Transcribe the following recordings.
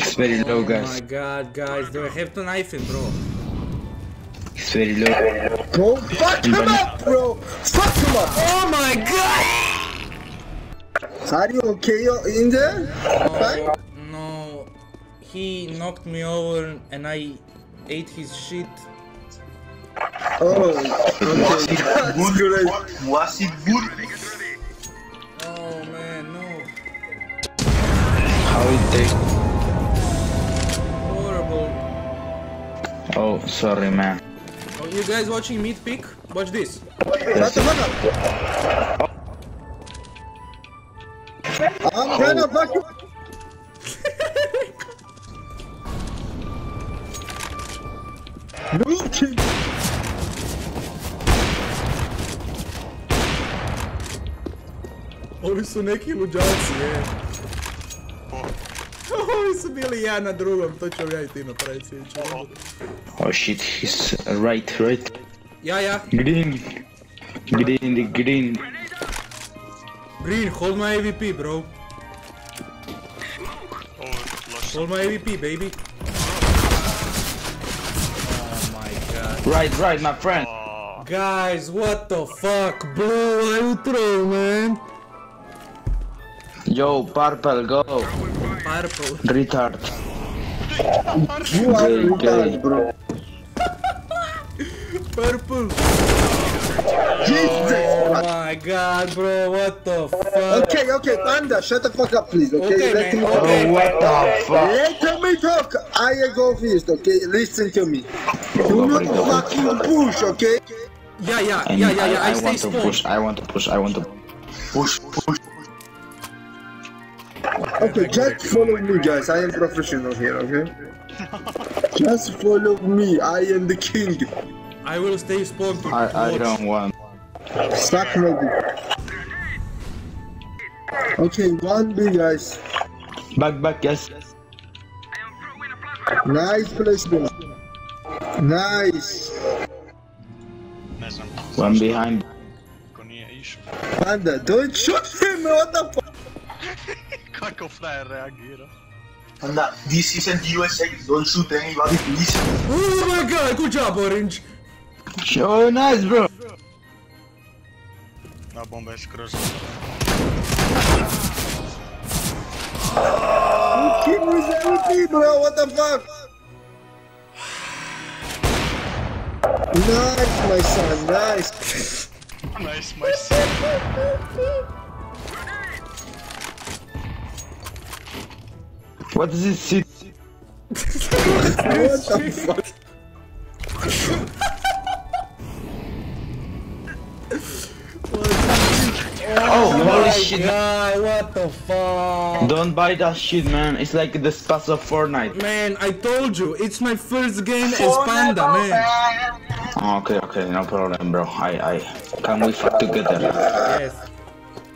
It's very low, Oh my god, guys, do I have to knife him, bro? It's very low. Bro, fuck him up, bro! Fuck him up! Oh my god! Are you okay in there? Fine? No, he knocked me over and I ate his shit. Oh, okay. That's great. Was it good? Oh man, no. How it take? Oh, sorry, man. Oh, you guys watching Meat Pick? Watch this. Oh, Up! I'm gonna fuck you! Noob king! Ovi su neki luđaci, je. Ovi su bili ja na drugom, to ću ja i ti napraviti sljedeće. Oh shit, he's right, right. Ja, ja. Green. Green, the green. Green, hold my AVP, bro. Hold my AVP, baby. Oh my god. Right, right, my friend. Guys, what the fuck, bro? Why you throw, man? Yo, purple, go. Purple. Retard. You are Gay, gay. bro. Purple. Jesus! Oh my god, bro, what the fuck? Okay, okay, Panda, shut the fuck up, please, okay? Okay, Let man, me okay. Oh, what the fuck? Let me talk! I go first, okay? Listen to me. Do not fucking push, okay? Yeah, yeah, yeah, yeah, yeah, I, I, stay want to push, I want to push, I want to Push, push. Okay, just follow me, guys. I am professional here, okay? Just follow me. I am the king. I will stay spawn to I, I don't want. Suck my dick. Okay, one B, guys. Back, back, yes. Nice placement. Nice. Ne. One behind. Kako nije išao. Panda, don't shoot him. What the fuck? Kako frajer reagira? And that, this isn't USA. Don't shoot anybody, please. Oh my god, good job, Orange. Oh, nice, bro. Da, bomba je skroz. King with MVP, bro. What the fuck? Nice, my son. Nice. Nice, my son. What is this shit? What the fuck? Oh, holy shit. God, what the fuck? Don't buy that shit, man. It's like the spots of Fortnite. Man, I told you, it's my first game as Panda, man. Oh, okay, okay, no problem, bro. I, I, can we fuck together? Yes.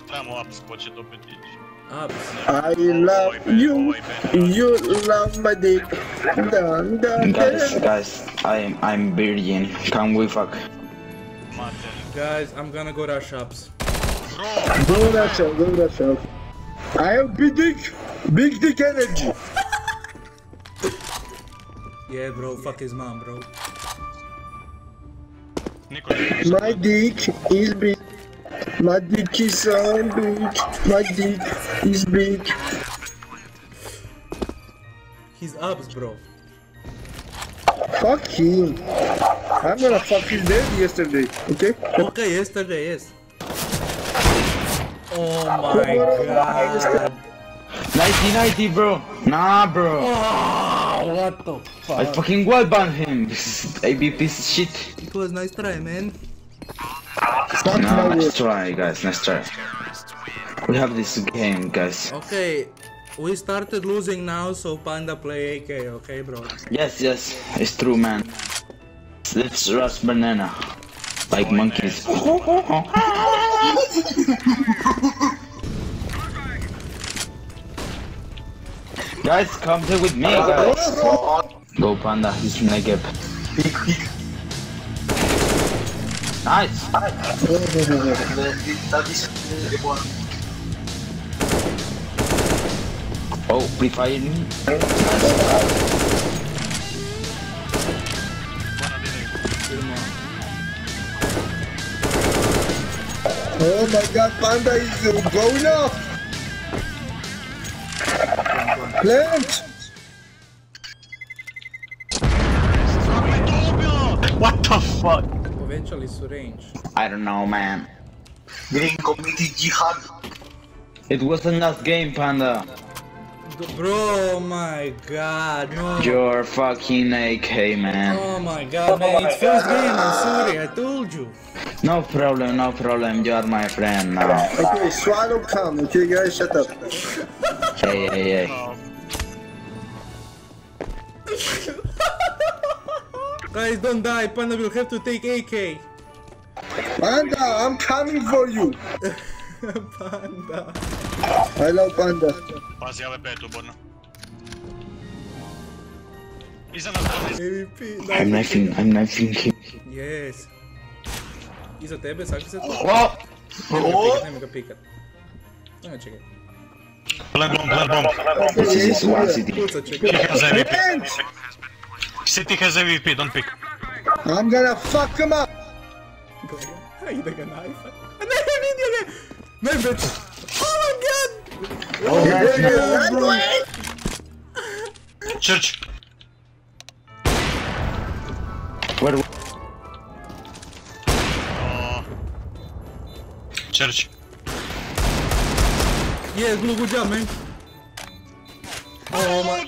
Trebamo ups, ko će dobiti ići. Ups. I love you. You love my dick. Dun, dun, Guys, guys, I'm, I'm virgin. Can we fuck? Mater. Guys, I'm gonna go rush shops. Go Russia, go Russia. I have big dick. Big dick energy. Yeah, bro, fuck his mom, bro. My dick is big. My dick is so big. My dick is big. He's ups, bro. Fuck him. I'm gonna fuck his dad yesterday, okay? Okay, yesterday, yes. Oh my god. 90 bro. Nah, bro. Oh, what the fuck? I fucking wallbang him. AB piece of shit. It was nice try, man. Fuck Nah, my nice try, guys. Nice try. We have this game, guys. Okay, we started losing now, so Panda play AK, okay, bro? Yes, yes, it's true, man. Let's rush banana. Like monkeys. guys, come play with me, guys. Go panda, he's naked. Peek, peek. Nice. The- That is the one. Oh, pre-fire me? Buona diretta. Firmo. Oh my god, Panda is going off! Plant! What the fuck? Eventually su range. I don't know, man. Green committee jihad. It was a nice game, Panda. Bro, oh my god, no. You're fucking AK, man. Oh my god, man, oh, it's first game, I'm sorry, I told you. No problem, no problem. You are my friend now. Okay, swallow calm, okay guys, shut up. Hey, hey, hey. Guys, don't die, Panda will have to take AK. Panda, I'm coming for you! Panda. I love Panda. Pazi AWP tu, Borna. Iza nas dolazi. AVP, I'm knifing, I'm knifing him. Yes. Iza tebe, sakri se to. Oh! Nemoj ga pikat. Nemoj čekaj. Plant bomb, plant bomb. This is one CT. Pucat City čekaj. has AVP. Plant! CT has AVP, don't pick. I'm gonna fuck him up! Ide ga najfa. A ne, vidio ga! Ne, bitch! Oh my god! Church. Where? Oh. Uh, church. Yeah, blue, good job, man. Oh, oh my...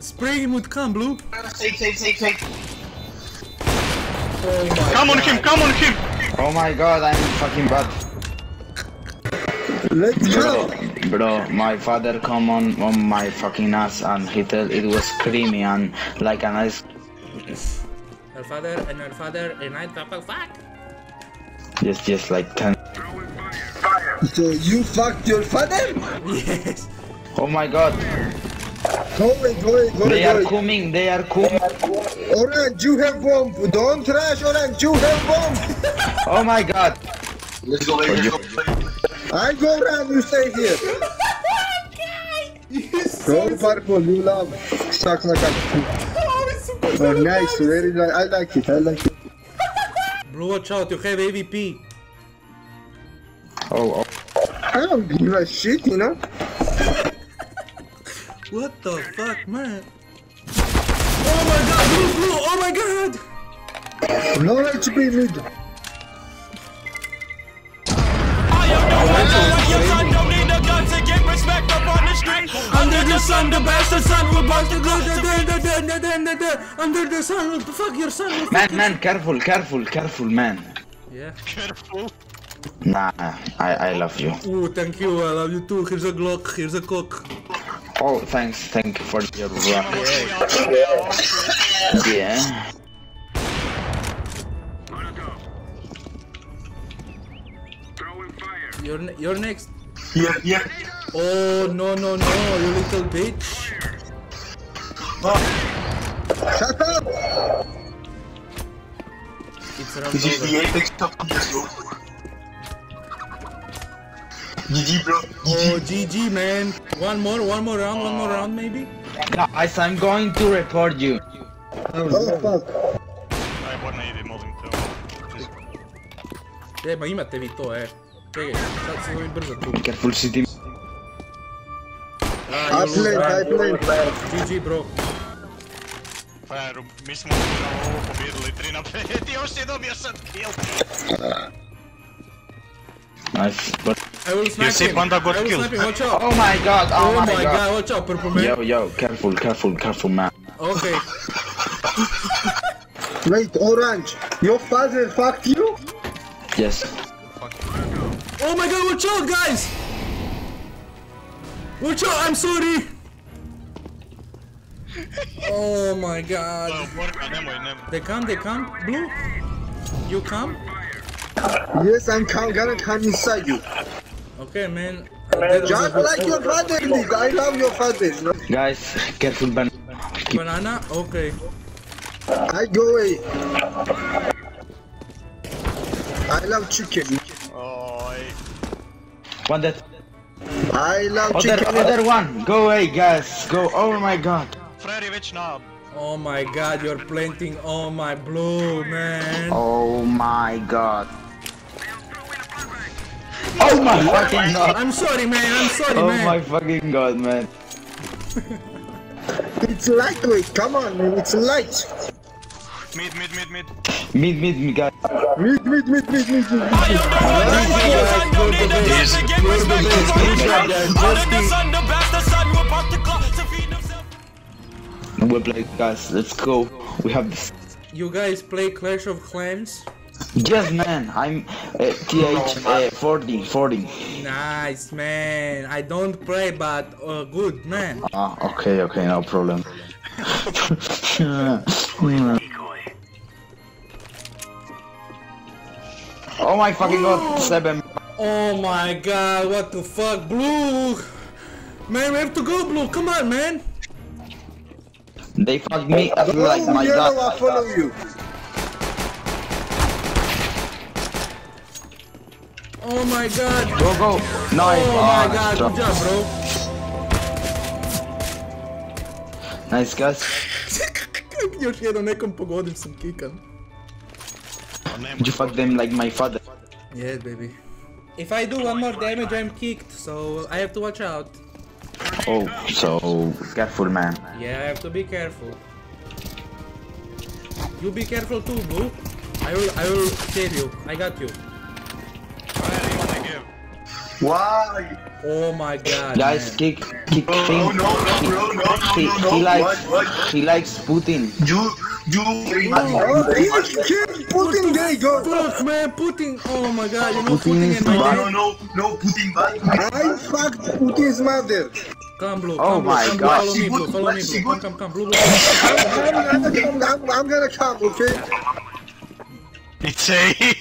Spray him with cum, blue. Safe, safe, safe, safe. Oh my Come on him, come on him! Oh my god, I'm fucking bad. Let's Bro, go! bro, my father come on on my fucking ass and he tell it was creamy and like a nice. Your father and your father and I fuck fuck. Just, just like ten. So you fucked your father? Yes. Oh my god, Go away, go away, go they away, are go away. coming, they are coming. Orange, you have bomb! Don't trash Orange, you have bomb! Oh my god. Let's go, let's go. I go around, you stay here! Go purple, you love. Suck like a... Oh, nice, very nice. I like it, I like it. Blue, watch out, you have AVP. Oh, oh. I don't give a shit, you know? What the fuck, man? Oh my god, blue, blue, oh my god! No HP mid. Under the sun, the bastard sun will bust the glow. Under the sun, fuck your son. will Man, man, careful, careful, careful, man. Yeah. Careful. Nah, I, I love you. Oh, thank you. I love you too. Here's a Glock. Here's a cock. Oh, thanks, thank you for your rock. Yeah. You're ne- you're next. Here, here. Oh no no no, you little bitch. Shut up! It's around This is the apex of this, bro. GG, bro. Oh GG man. One more, one more round, one more round maybe. Guys, I'm going to report you. Oh fuck. Aj, Borna ide, molim te. E, ma imate vi to, e. Čekaj, sad se zovem brzo tu. Careful, CT. Ah, I you lose, played, I played. GG bro. Frajeru, mi smo upravo ovo pobjedili 3 na 5 i još si dobio sad kill. Nice. But I will snipe see him. Panda got I will killed. snipe him, watch out. oh my god, oh, Oh my, my god. god, watch out, purple man. Yo, yo, careful, careful, careful, man. Okay. Wait, Orange, your father fucked you? Yes. Oh my god, watch out, guys! Watch out, I'm sorry! Oh my god. Evo, Borka, nemoj, nemoj. They come, they come. Blue? You come? Yes, I'm come, gonna come inside you. Okay, man. That Just like your sport. father. I love your father. No? Guys, careful, man. Keep Banana? Okay. I go away. I love chicken. Oj. one that. I love Oh, there, chicken. there one. Go away, guys. Go. Oh my god. Freddy, which knob? Oh my god, you're planting all my blue, man. Oh my god. Oh my fucking god. I'm sorry, man. I'm sorry, Oh man. Oh my fucking god, man. It's lightweight. Come on, man. It's light. Mid, mid, mid, mid. Meet, meet me, guys. Meet, meet, meet, meet, meet, meet. We're playing, guys. Let's go. We have this. You guys play Clash of Clans? Yes, man. I'm uh, TH uh, 40, 40. Nice, man. I don't play, but uh, good, man. Ah, okay, okay, no problem. oh my fucking god, seven. Oh my god, what the fuck, Blue? Man, we have to go, Blue. Come on, man. They fucked me up like Oh, my yellow, god. I follow you. Oh my god. Go, go. Nice. Oh my ah, god, stop. good job, bro. Nice, guys. Još jednom nekom pogodim sam kikan. You fuck them like my father. Yeah, baby. If I do one more damage, I'm kicked, so I have to watch out. Oh, so careful, man. Yeah, I have to be careful. You be careful too, Blue. I will, I will save you. I got you. Freddy, you wanna give? Why? Oh my god. Guys, man. kick, kick Oh, him. no, no, no, no, no, He, no, no. he likes, What, what? he likes Putin. You, you very much. Oh, very he much. killed Putin. There you go. Fuck, man, Putin. Oh my god, you know Putin Putin is in my bad. No, head. no, no, Putin bad. I fucked Putin's mother. Come, Blue. Oh Come, Blue. my come, god. Blue. Follow me, Blue. Follow me, She Blue. Come, come, come, Blue. Blue. I'm, I'm, I'm, I'm gonna come, okay? It's a...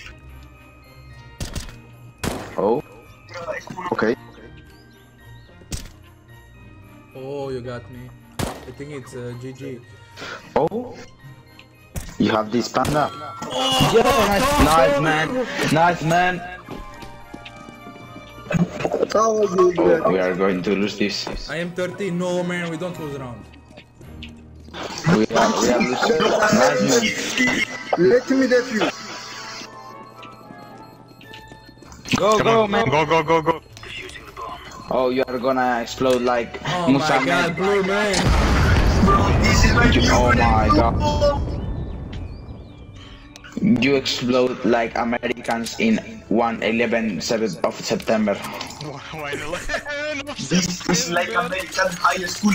Oh, okay. Oh, you got me. I think it's uh, GG. Oh, you have this panda. Yeah, nice, nice man, nice man. How was it? Oh, we are going to lose this. I am 13. No, man, we don't lose round. We are, we are losing. Nice man. Let me defuse. Go, Come go, on, man. go, go, go, go. Oh, you are gonna explode like Oh my god, Muhammad. Blue, man. This is my Oh my god. God. You explode like Americans in 111 7th of September. Why no? no This is like American high school.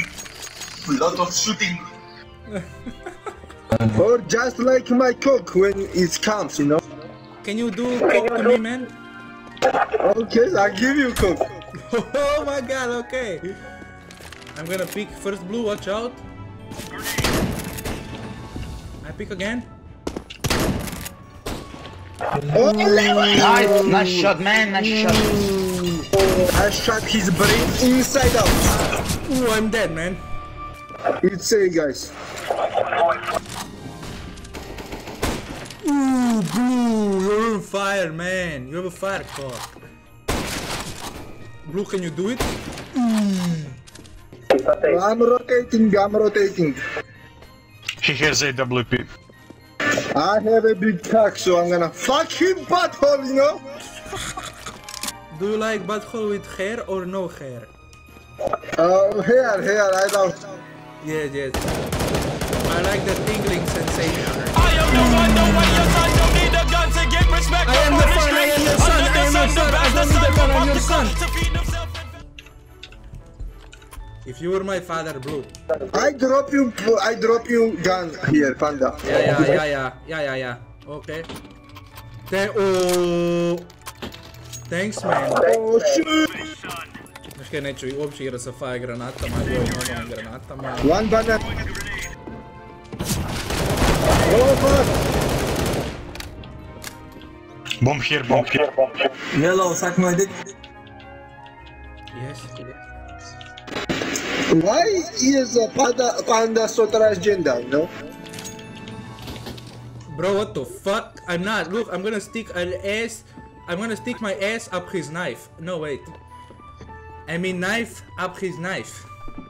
A lot of shooting. Or just like my cook when it comes, you know? Can you do coke to me, man? Okay, I give you cook. oh my god, okay. I'm gonna pick first blue, watch out. I pick again. Oh, Nice, nice shot, man, nice shot. I shot his brain inside out. Ooh, I'm dead, man. It's a guys. Ooh, blue, you're on fire, man. You have a fire cock. Blue, can you do it? I'm rotating, I'm rotating. He has AWP. I have a big cock, so I'm gonna fuck him butthole, you know? Do you like butthole with hair or no hair? Uh, here, here, I don't. Yes, yes. I like the tingling sensation. I am the one, the way your If you were my father, Blue. I drop you, I drop you gun here, panda. Yeah, yeah, yeah, yeah, yeah, yeah, yeah. Okay. Th oh. Thanks, man. Oh shit! Znaš kaj, neću uopće igrati sa fire granatama, i ovim novim granatama. One banana. Oh fuck! Bomb here, bomb here. Yellow, suck my dick. Yes. Why is a panda, panda so transgender, know? Bro, what the fuck? I'm not. Look, I'm gonna stick an ass. I'm gonna stick my ass up his knife. No, wait. I mean knife up his knife.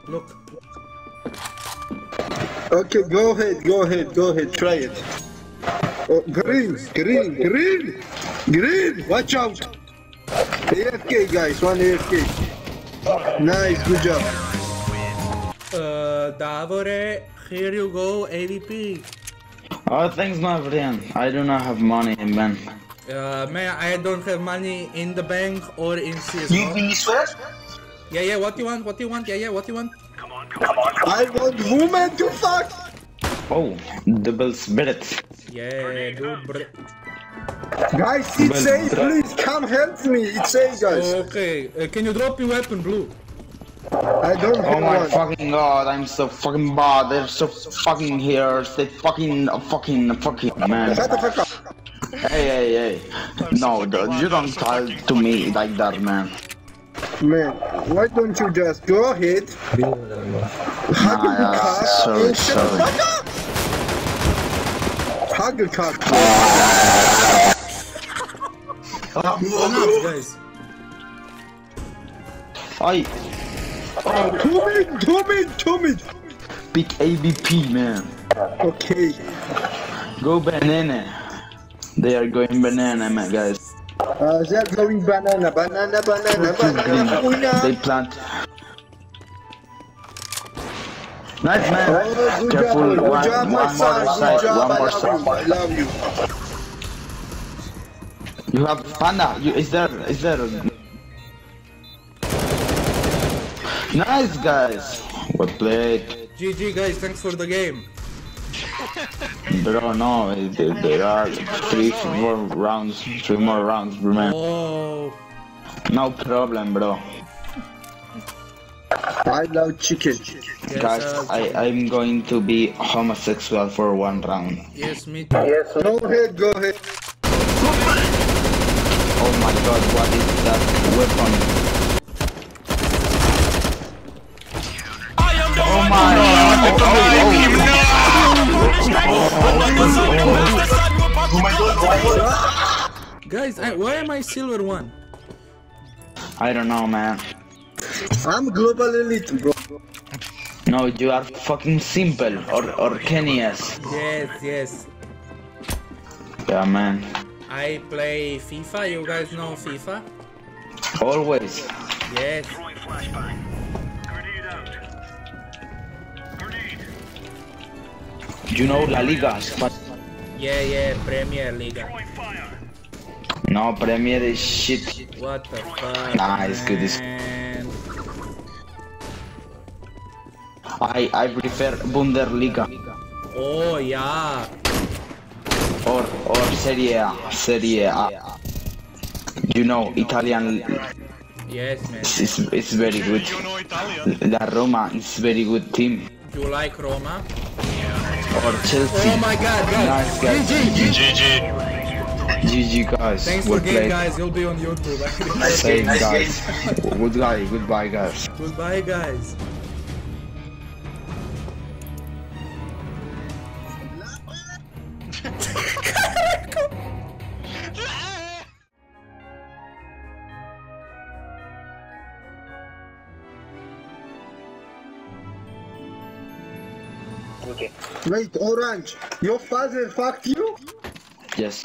Look. Okay, go ahead, go ahead, go ahead, try it. Oh, green, green, green, green, watch out. AFK guys, one AFK. Nice, good job. Uh, Davore, here you go, AVP. Oh, thanks, my friend. I do not have money, man. Uh, man, I don't have money in the bank or in You CSGO. really? Yeah, yeah, what you want, what you want, yeah, yeah, what you want? Come on, come on, come on. I want woman to fuck. Oh, double spirit. Yeah, dude, br- Guys, it Well, says, please come help me. It says, guys. Okay, uh, can you drop your weapon, Blue? I don't Oh my one. fucking god, I'm so fucking bad. They're so fucking here. They fucking, fucking, fucking, man. Shut the fuck up. Hey, hey, hey. No, dude, you don't talk to me like that, man. Man, why don't you just go ahead, hug Nah, yeah, cock, sorry, and shut the sorry. fuck up? Hug the cock. Enough, guys. I Two mid, two mid, two mid. pick ABP, man. Okay. Go banana. They are going banana, man, guys. Uh, they're going banana, banana, banana, banana. They plant. Nice, Oh, good Careful, job, one, job, one more son. side, Good job, one I more love you. I side. love you. You have panda. You is there? Is there? Nice, guys. Well played. GG, guys, thanks for the game. Bro, no, there, there are three more rounds, three more rounds, man. Oh, No problem, bro. I love chicken. yes, Guys, uh, I, I'm going to be homosexual for one round. yes, me too. Yes, Go ahead, go ahead. Oh my god, what is that weapon? Guys, I, why am I silver one? I don't know, man. I'm global elite, bro. No, you are fucking s1mple or or KennyS. Yes, yes. Yeah, man. I play FIFA. You guys know FIFA? Always. Yes. You know La Liga. Yeah, yeah. Premier League. No, Premier is shit. What the fuck? Nah, it's good, it's- I I prefer Bundesliga Oh yeah. or or Serie A. Serie A. You know, Italian Yes, man. is is very good. You know Italian? La Roma is very good team. You like Roma? Or Chelsea. Oh my God, guys. Nice guys. GG. GG guys. Thanks for game, guys. You'll be on YouTube. Nice Same game, nice guys. game. Goodbye, goodbye guys. Goodbye, guys. Wait, orange. Your father fucked you? Yes.